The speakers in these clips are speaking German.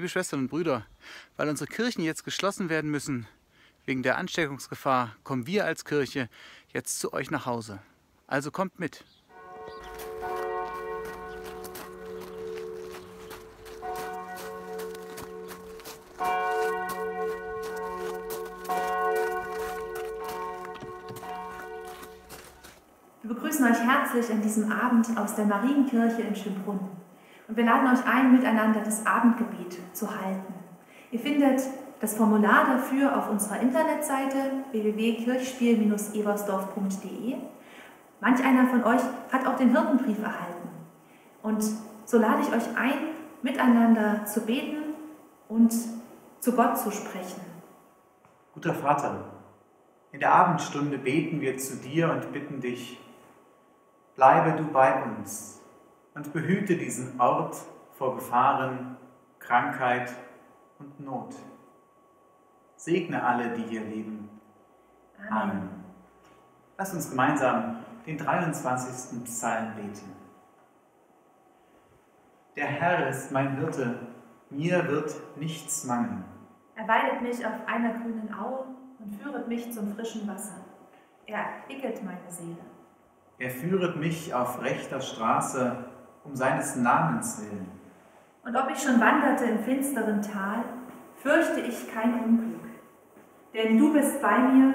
Liebe Schwestern und Brüder, weil unsere Kirchen jetzt geschlossen werden müssen, wegen der Ansteckungsgefahr, kommen wir als Kirche jetzt zu euch nach Hause. Also kommt mit. Wir begrüßen euch herzlich an diesem Abend aus der Marienkirche in Schönbrunn. Und wir laden euch ein, miteinander das Abendgebet zu halten. Ihr findet das Formular dafür auf unserer Internetseite www.kirchspiel-ebersdorf.de. Manch einer von euch hat auch den Hirtenbrief erhalten. Und so lade ich euch ein, miteinander zu beten und zu Gott zu sprechen. Guter Vater, in der Abendstunde beten wir zu dir und bitten dich, bleibe du bei uns und behüte diesen Ort vor Gefahren, Krankheit und Not. Segne alle, die hier leben. Amen. Amen. Lass uns gemeinsam den 23. Psalm beten. Der Herr ist mein Hirte, mir wird nichts mangeln. Er weidet mich auf einer grünen Aue und führet mich zum frischen Wasser. Er erquicket meine Seele. Er führet mich auf rechter Straße um seines Namens willen. Und ob ich schon wanderte im finsteren Tal, fürchte ich kein Unglück denn du bist bei mir,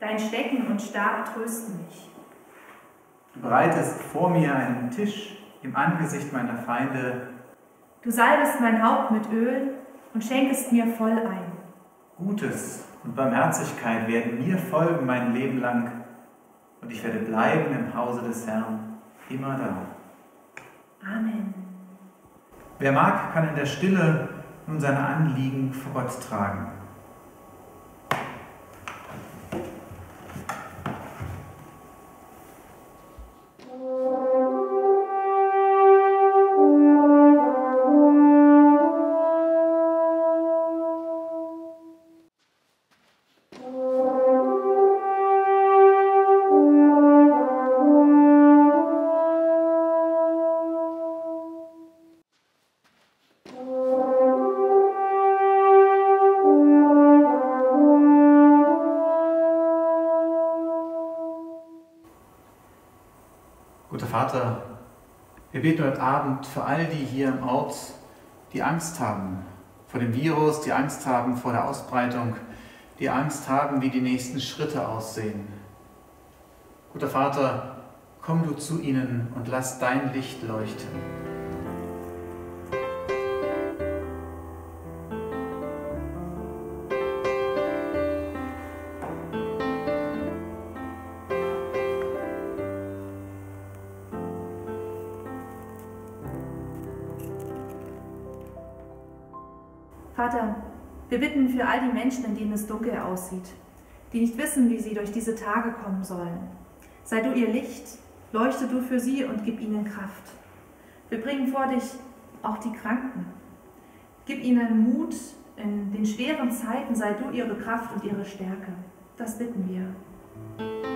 dein Stecken und Stab trösten mich. Du bereitest vor mir einen Tisch im Angesicht meiner Feinde. Du salbest mein Haupt mit Öl und schenkest mir voll ein. Gutes und Barmherzigkeit werden mir folgen mein Leben lang, und ich werde bleiben im Hause des Herrn, immer da. Amen. Wer mag, kann in der Stille nun seine Anliegen vor Gott tragen. Vater, wir beten heute Abend für all die hier im Ort, die Angst haben vor dem Virus, die Angst haben vor der Ausbreitung, die Angst haben, wie die nächsten Schritte aussehen. Guter Vater, komm du zu ihnen und lass dein Licht leuchten. Vater, wir bitten für all die Menschen, in denen es dunkel aussieht, die nicht wissen, wie sie durch diese Tage kommen sollen. Sei du ihr Licht, leuchte du für sie und gib ihnen Kraft. Wir bringen vor dich auch die Kranken. Gib ihnen Mut in den schweren Zeiten, sei du ihre Kraft und ihre Stärke. Das bitten wir.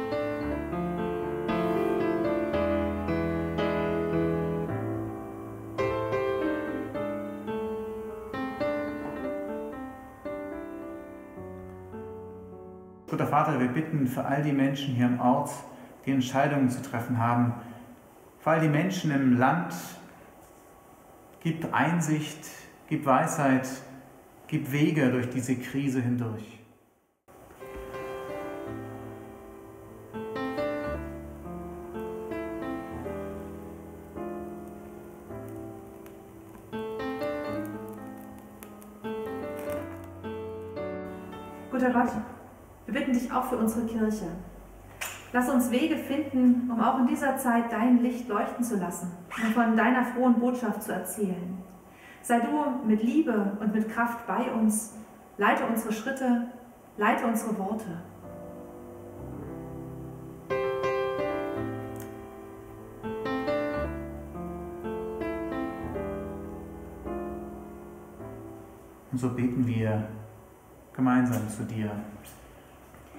Guter Vater, wir bitten für all die Menschen hier im Ort, die Entscheidungen zu treffen haben, für all die Menschen im Land, gib Einsicht, gib Weisheit, gib Wege durch diese Krise hindurch. Guter Gott, wir bitten dich auch für unsere Kirche. Lass uns Wege finden, um auch in dieser Zeit dein Licht leuchten zu lassen und von deiner frohen Botschaft zu erzählen. Sei du mit Liebe und mit Kraft bei uns, leite unsere Schritte, leite unsere Worte. Und so beten wir gemeinsam zu dir.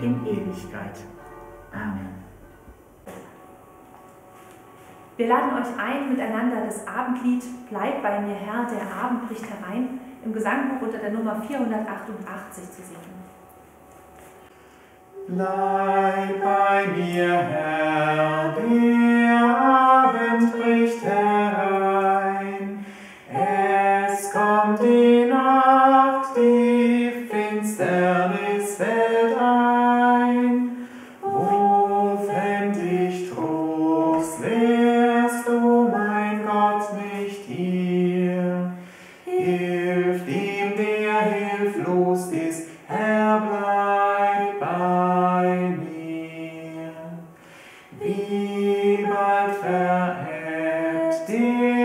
in Ewigkeit. Amen. Wir laden euch ein, miteinander das Abendlied Bleib bei mir, Herr, der Abend bricht herein im Gesangbuch unter der Nummer 488 zu singen. Bleib bei mir, Herr, der still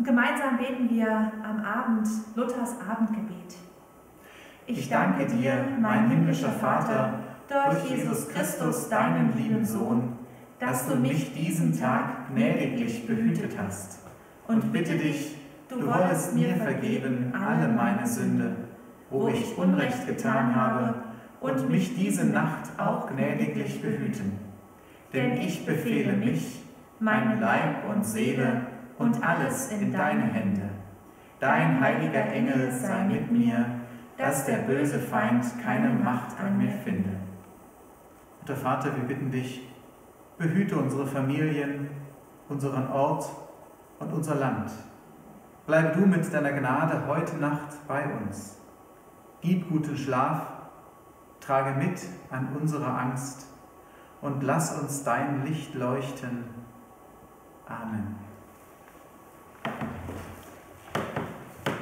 Und gemeinsam beten wir am Abend Luthers Abendgebet. Ich danke dir, mein himmlischer Vater, durch Jesus Christus, deinen lieben Sohn, dass du mich diesen Tag gnädiglich behütet hast. Und bitte dich, du wollest mir vergeben alle meine Sünde, wo ich Unrecht getan habe, und mich diese Nacht auch gnädiglich behüten. Denn ich befehle mich, mein Leib und Seele und alles in deine Hände. Dein heiliger Engel sei mit mir, dass der böse Feind keine Macht an mir finde. Guter Vater, wir bitten dich, behüte unsere Familien, unseren Ort und unser Land. Bleib du mit deiner Gnade heute Nacht bei uns. Gib guten Schlaf, trage mit an unserer Angst und lass uns dein Licht leuchten. Amen.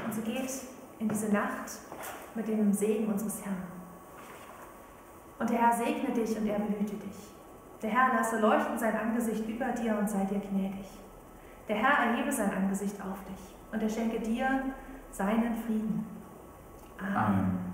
Und so geht in diese Nacht mit dem Segen unseres Herrn. Und der Herr segne dich und er behüte dich. Der Herr lasse leuchten sein Angesicht über dir und sei dir gnädig. Der Herr erhebe sein Angesicht auf dich und er schenke dir seinen Frieden. Amen. Amen.